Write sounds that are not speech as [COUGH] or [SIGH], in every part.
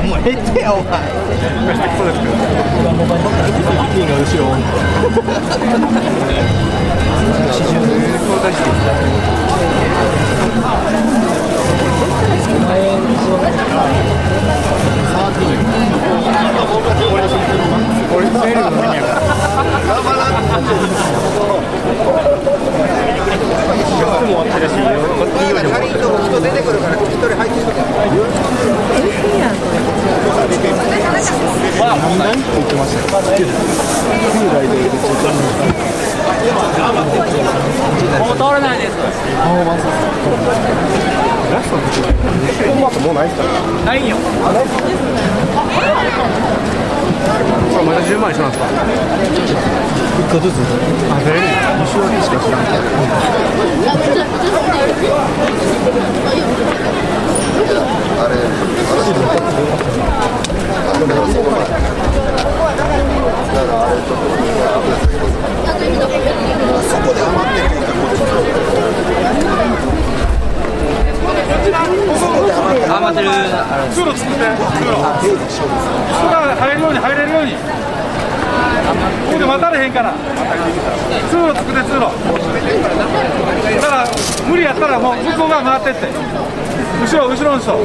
もう減ってよお前。そうですけどピンが後ろ四十交代して俺セールのメニューが頑張らもあってるし、人出てくるから一人入ってきて。何って言ってまたよ。9台でもう通れないです。ラストの時コンバートもうないですから。ないよ。これまだ10万一緒なんですか1個ずつあ、全部2種類しか知らそこで余ってるんだ、こっち余ってる。通路作って通路人が入るように入れるようにここで待たれへんから通路作って通路だから無理やったらもう向こう側回ってって後ろ後ろの人後ろ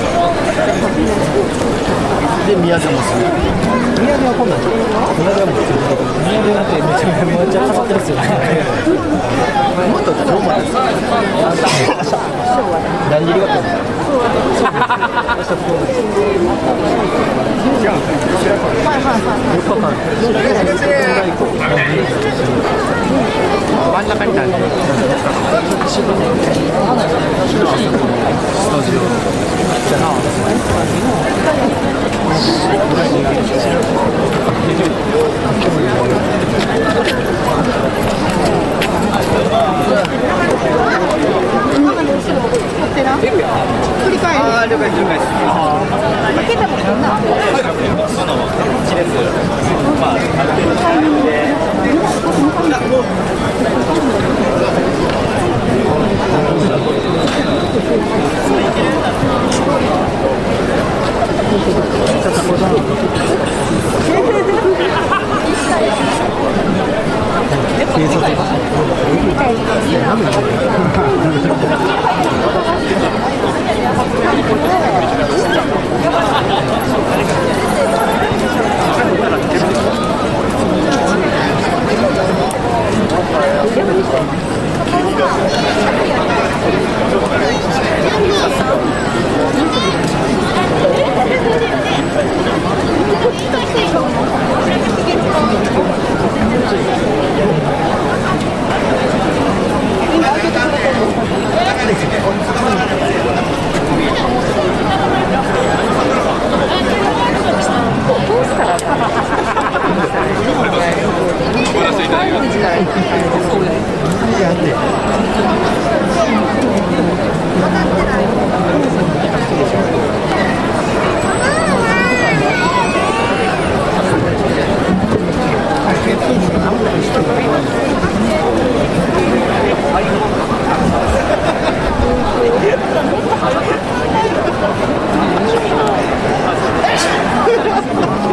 で、宮出もする。宮出はこんなんじゃ宮出はもう。宮出なんてめちゃめちゃめっちゃかかってるっすよね。もっと今日までです。何時が来るの真ん中に何そんな自転車できた [LAUGHS] らあかんもん。それ今す Thank you.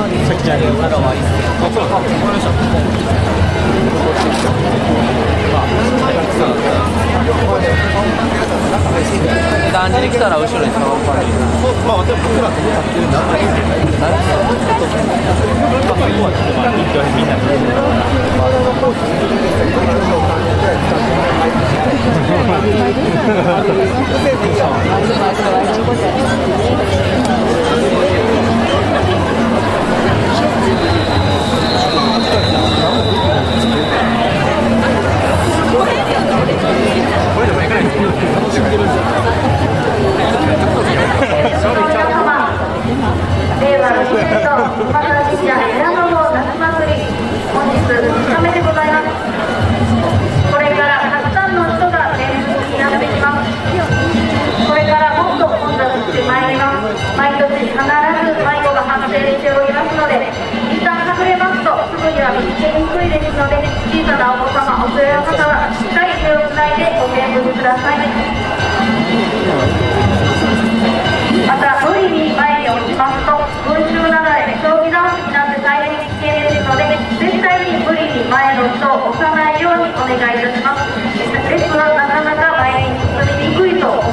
まへん。だんじり来たら後ろにそのまま令和6年度熊田神社寺の坊夏祭り本日2日目でござい。ますしてまいります毎年必ず迷子が発生しておりますので一旦隠れますとすぐには見つけにくいですので小さなお子様お連れの方はしっかり手をつないでご見物くださいまた無理に前に落ちますと群衆などで将棋倒しになって大変危険ですので絶対に無理に前の人を押さないようにお願いいたします。ですが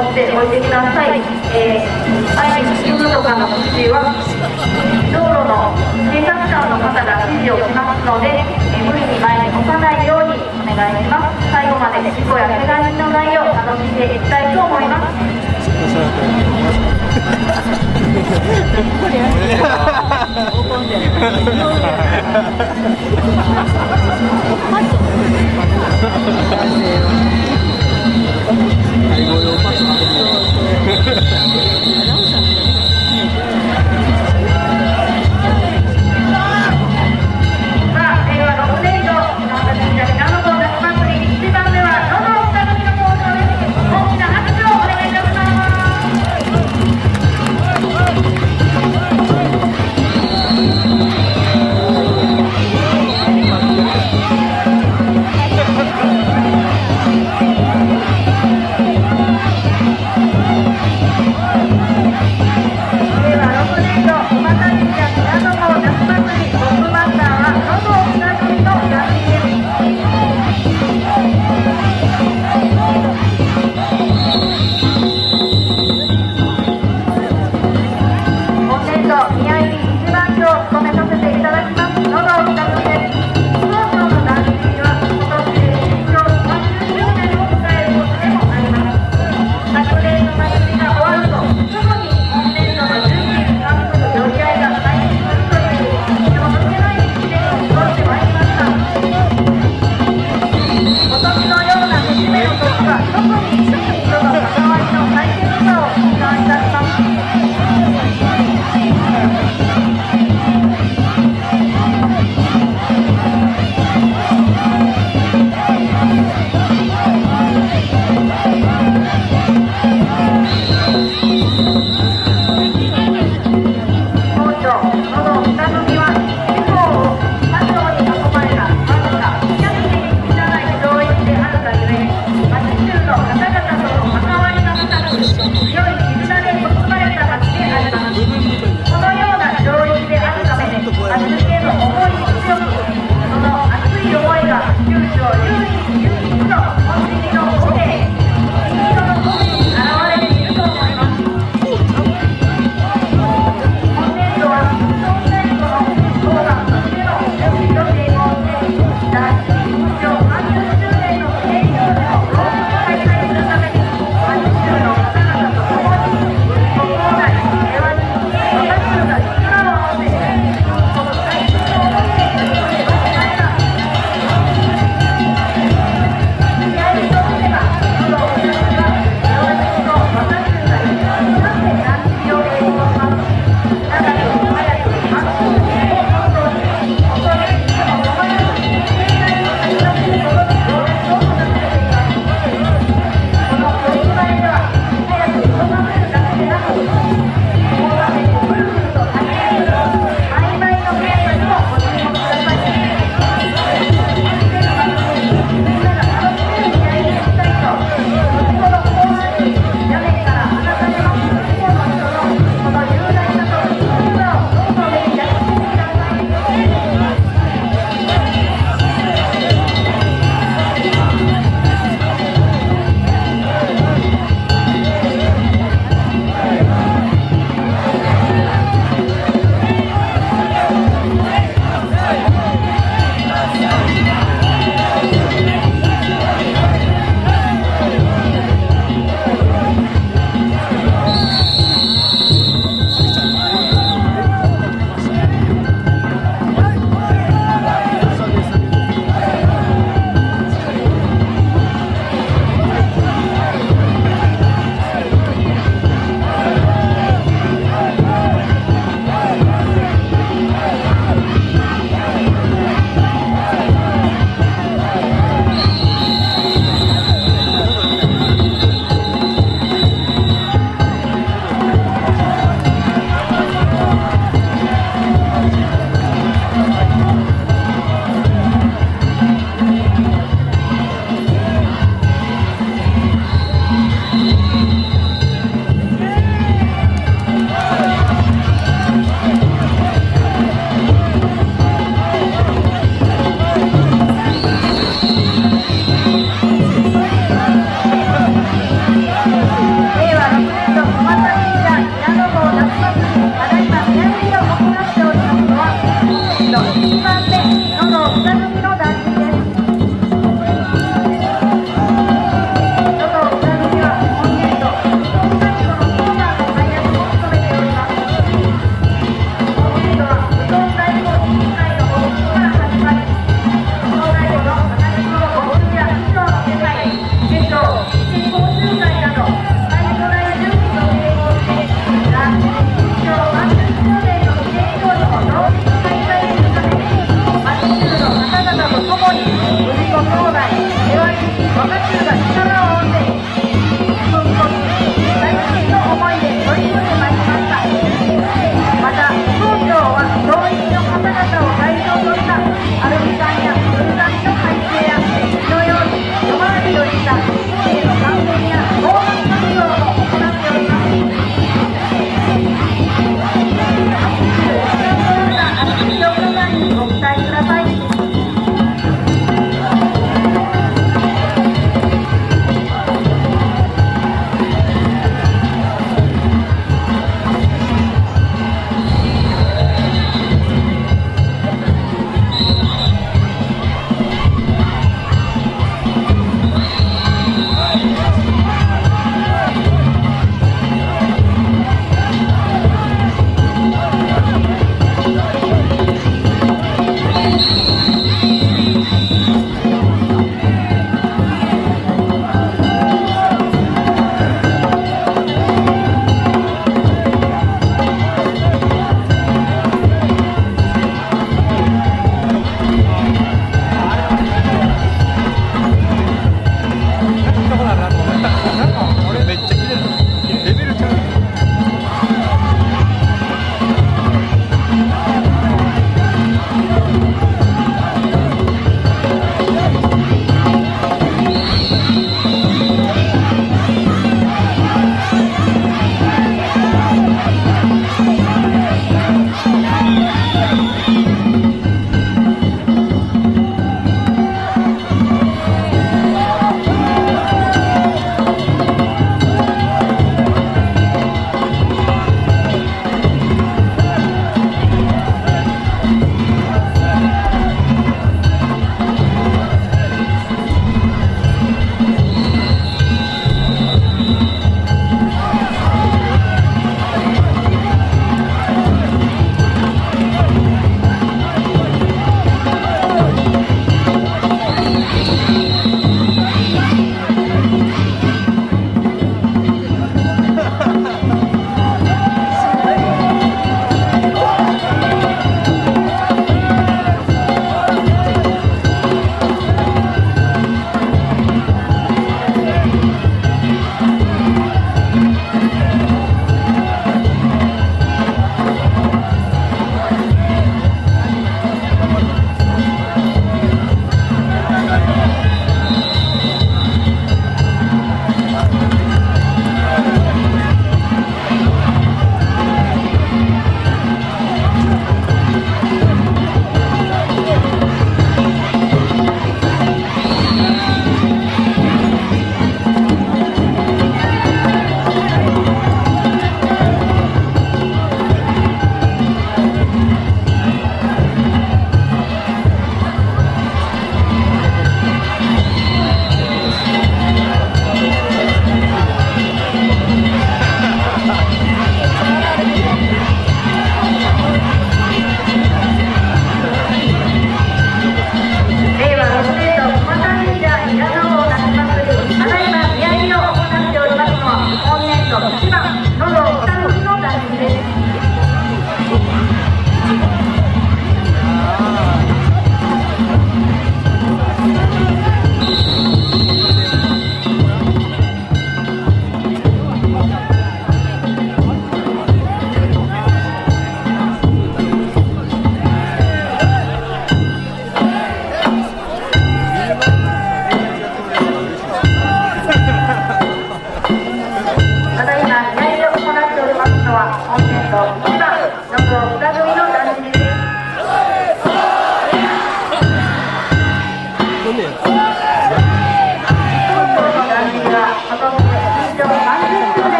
くいと思っておいてください、えー、前に進むとかの指示は道路の警察官の方が指示をしますので、えー無理に前に押さないようにお願いします。最後まで事故や怪我人のないよう楽しんでいきたいと思います。[LAUGHS] Nolong,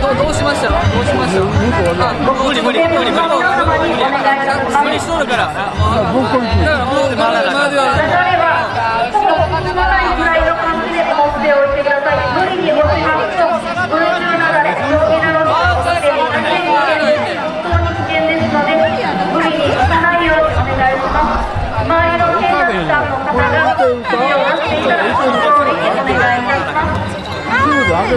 どうどうしました？どうしました？あ無理無理無理無理。無理。無理。しとるから。だからもう、まだまだ。それは人を進まないぐらいの感じで持っておいてくだ。さい無理に押しますと群衆雪崩病気などに起こって大変危険です本当に危険ですので無理に押さないようにお願いします周りの警察官の方が指示を出していたらその通りにお願いいたします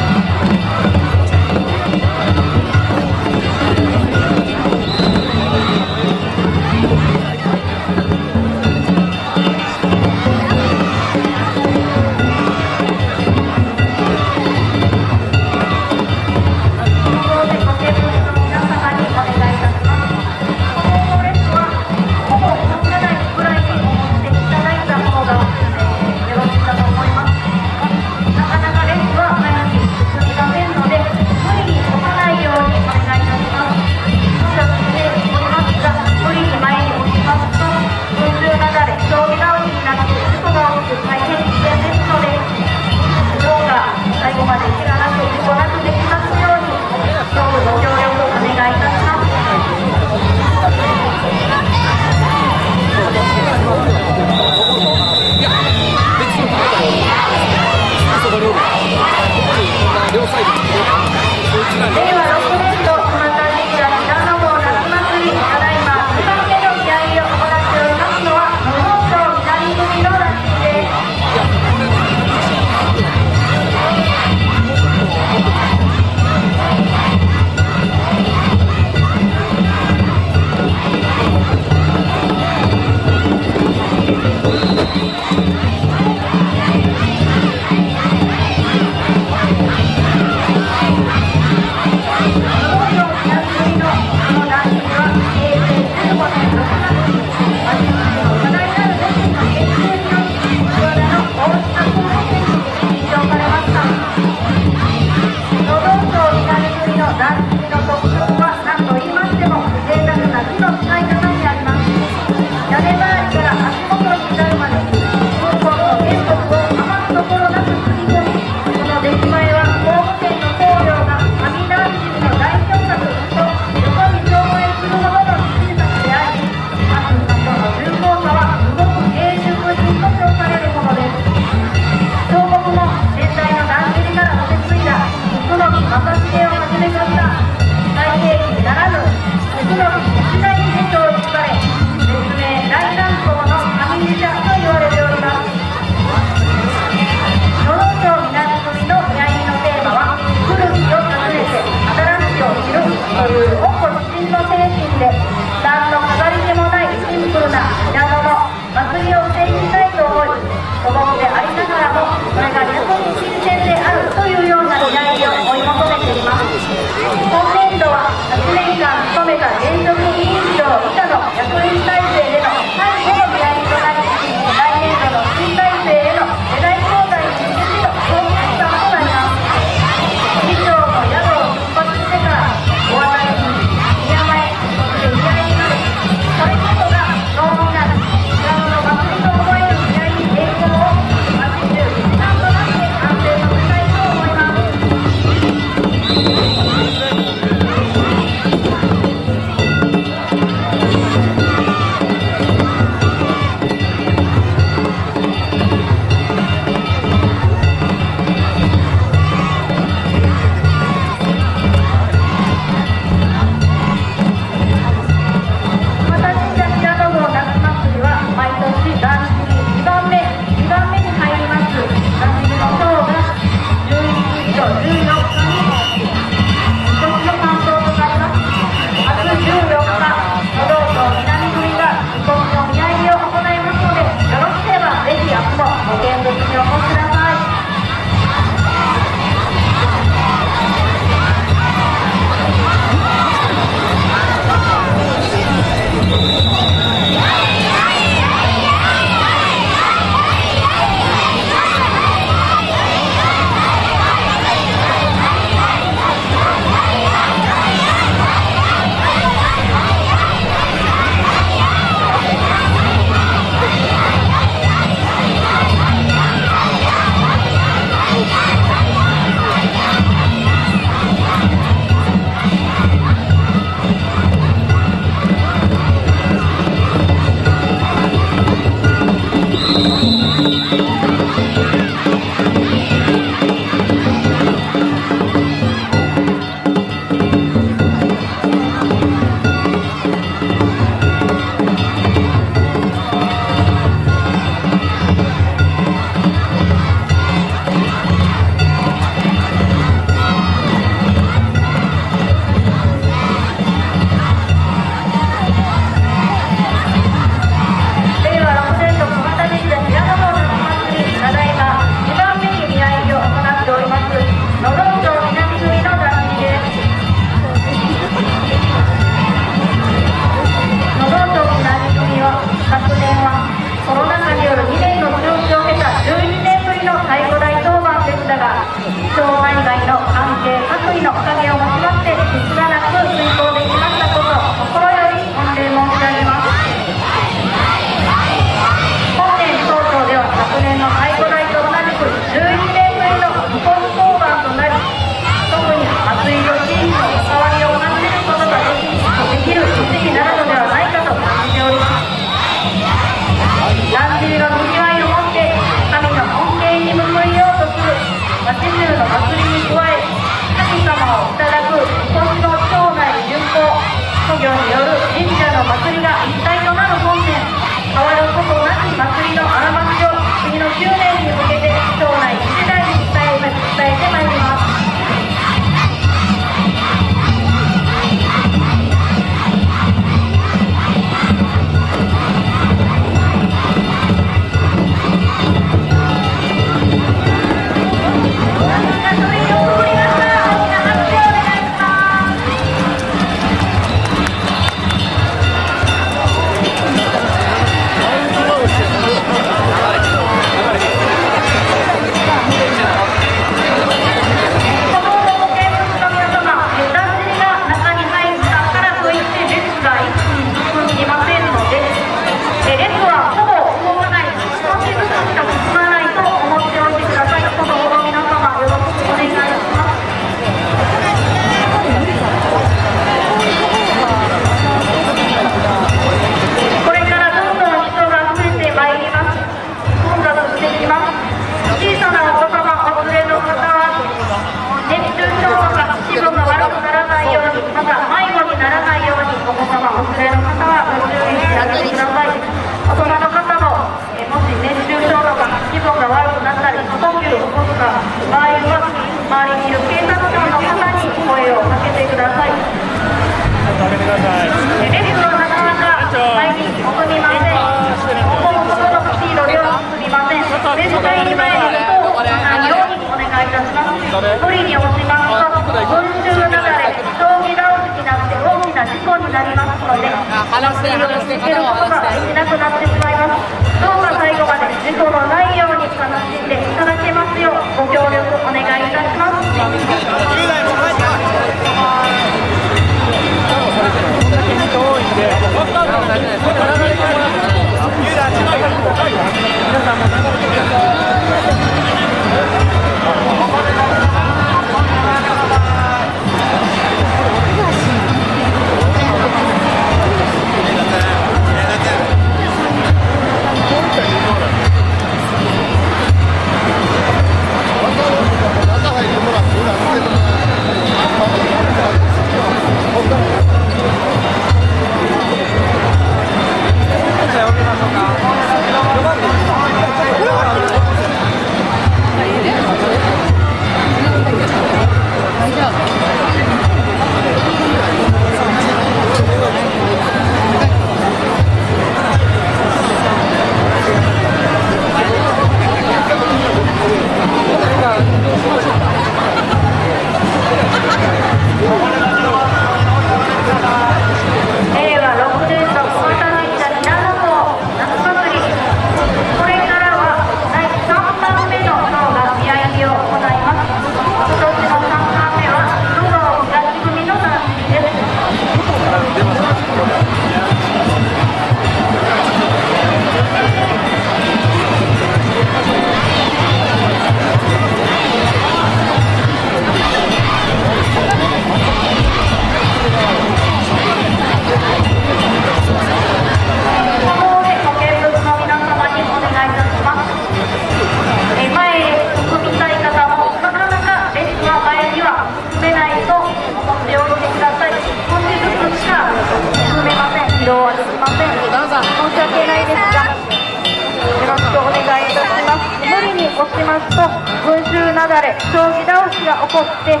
ますと群衆雪崩将棋倒しが起こって、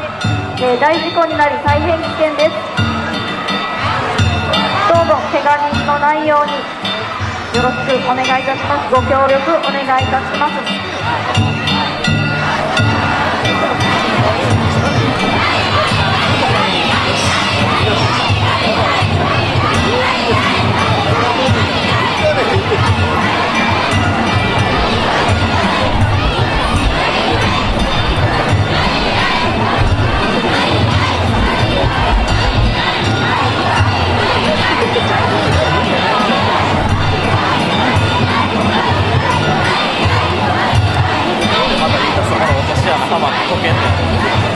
えー、大事故になり大変危険です。どうぞけが人のないようによろしくお願いいたします。ご協力お願いいたします。またいいとこの落とし穴、幅、こけて。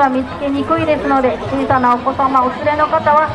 は見つけにくいですので小さなお子様お連れの方は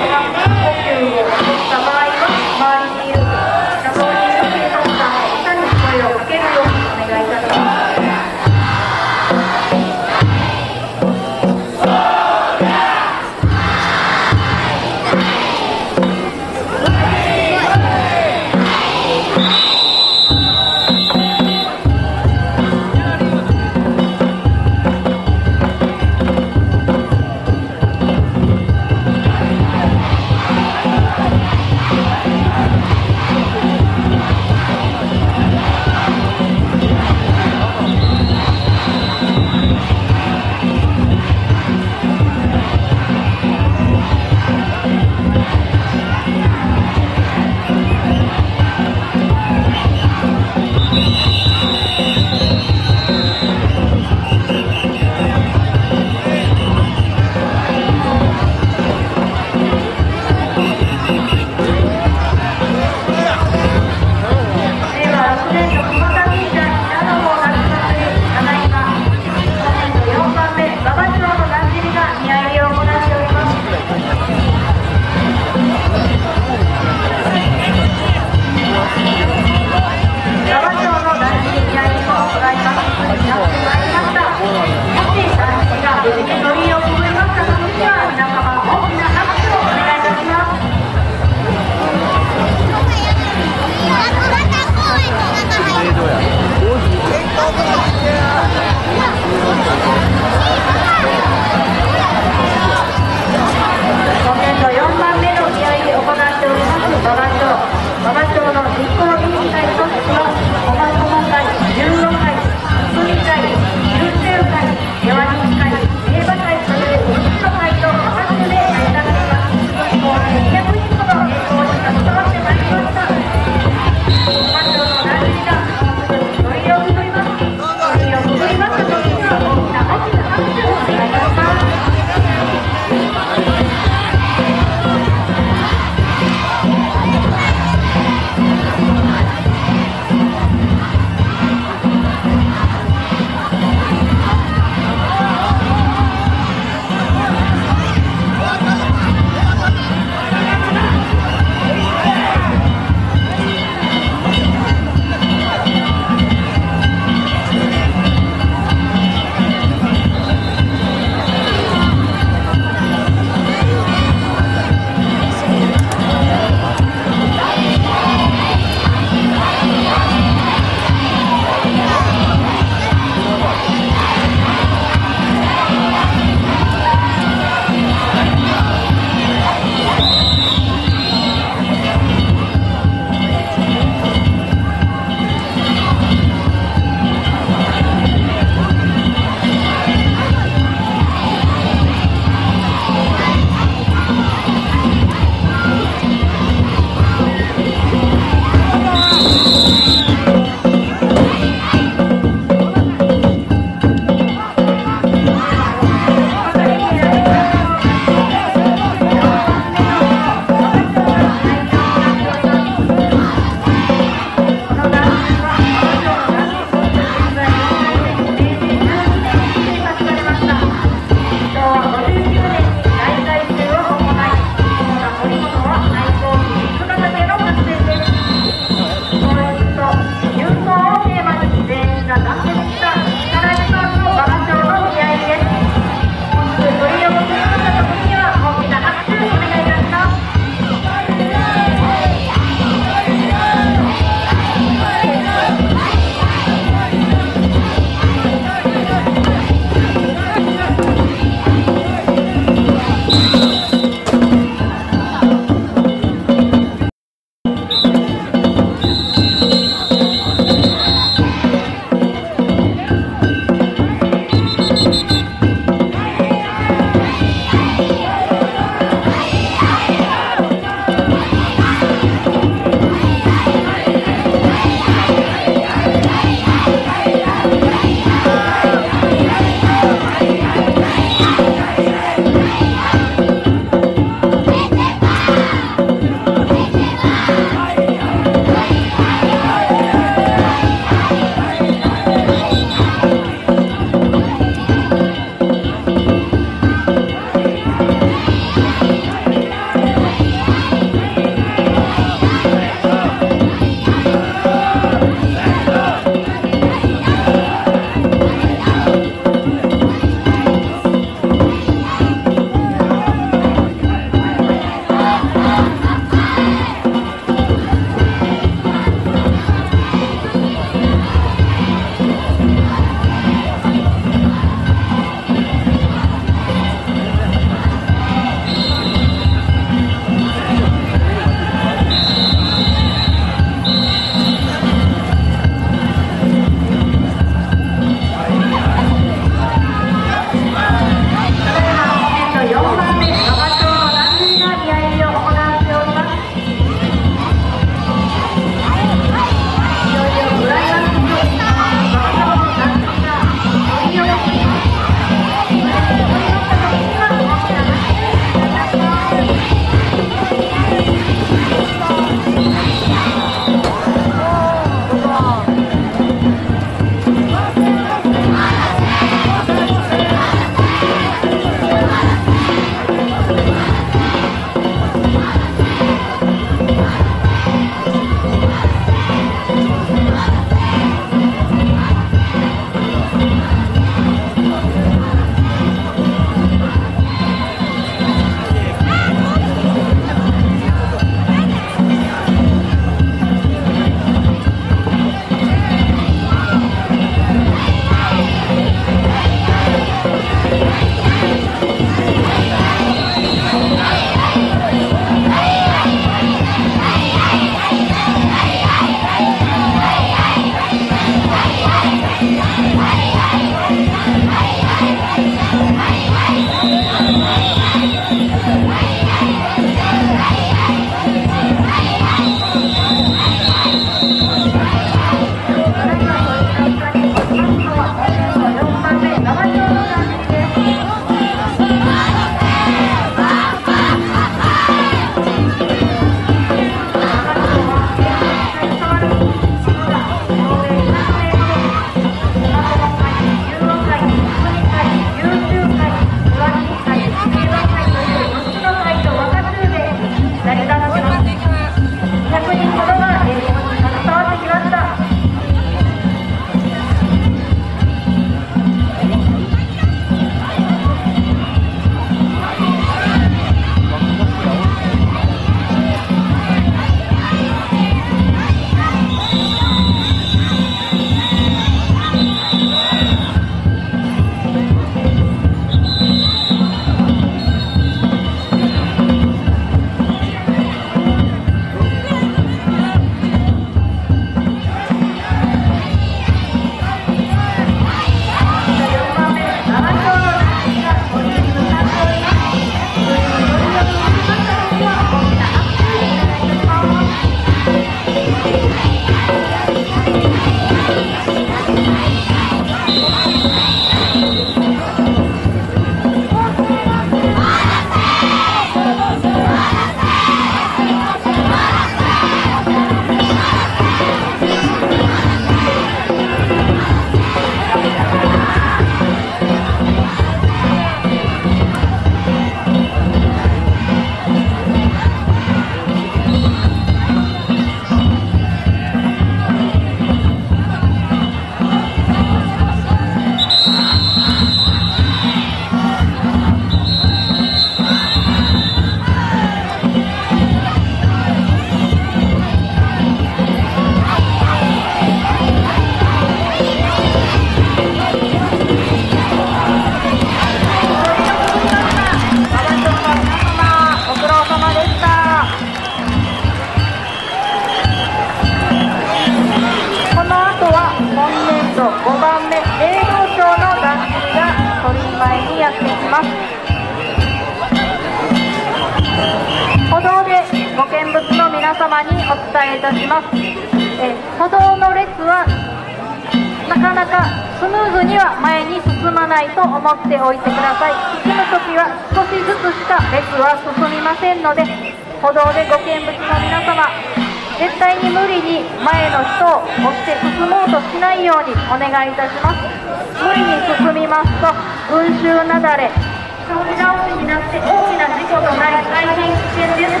群衆雪崩倒れ倒しになって大きな事故となり大変危険です。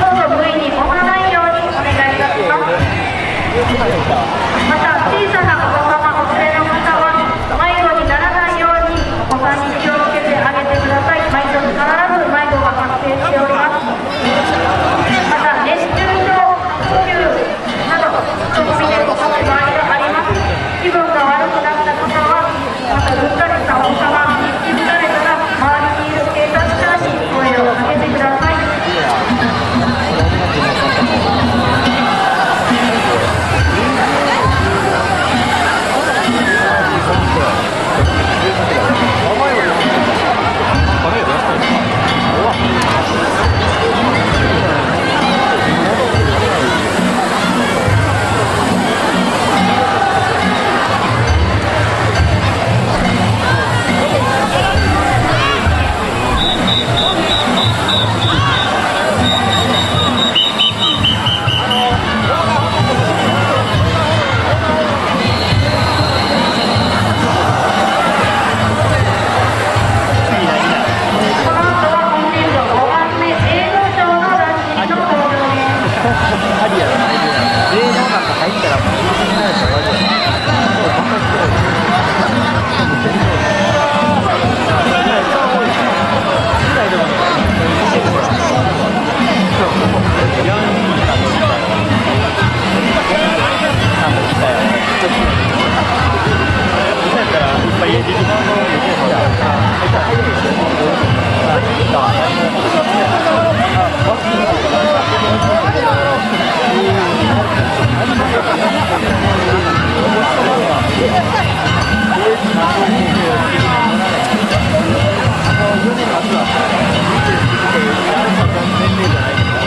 どう部位に思わないようにお願いいたします。また小さな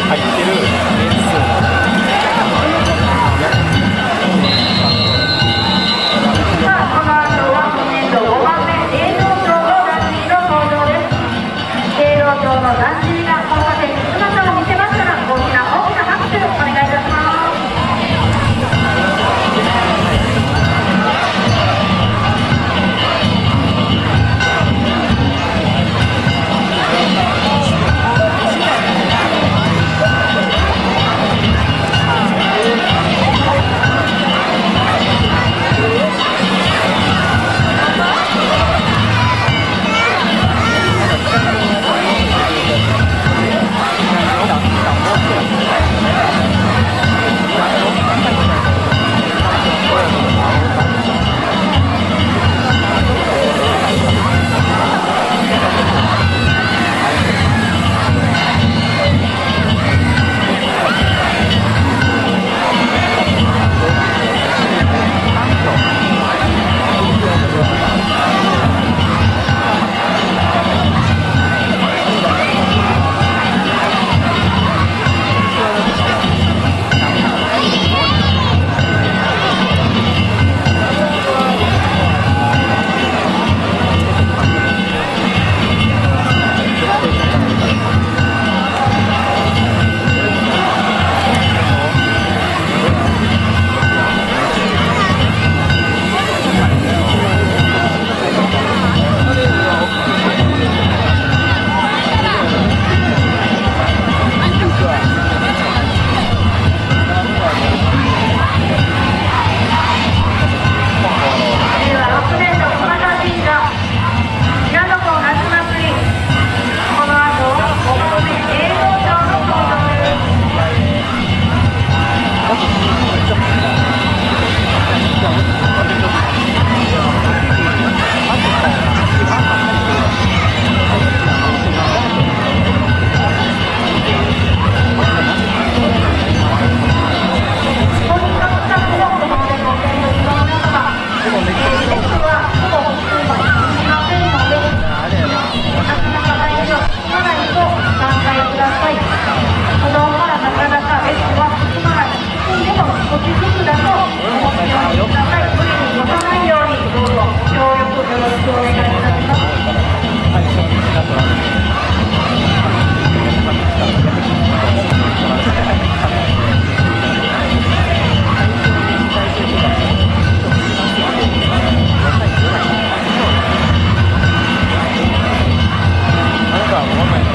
入ってるお気づだとください無理にないようにどうぞ協力よろしくお願いたしますん。か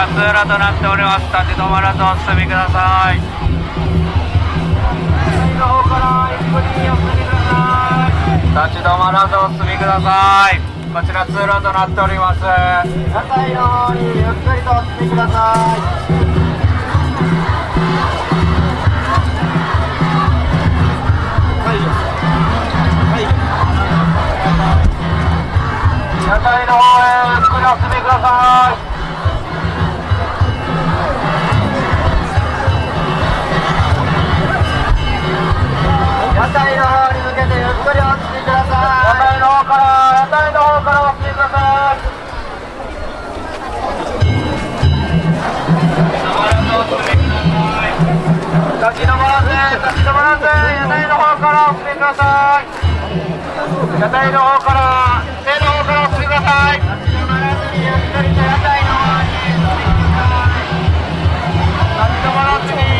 こちら通路となっております。立ち止まらずお進みください。の方からゆっくりお進みください。立ち止まらずお進みください。こちら通路となっております。の方にゆっくりとお進みください。屋台の方へゆっくりお進みください屋台の方に向けてゆっくりお進みください屋台の方から屋台の方からお進みください立ち止まらず立ち止まらず屋台の方からお進みください屋台の方から手の方からお進みください立ち止まらずにゆっくりと屋台の方に立ち止まらずに立ち止まらずに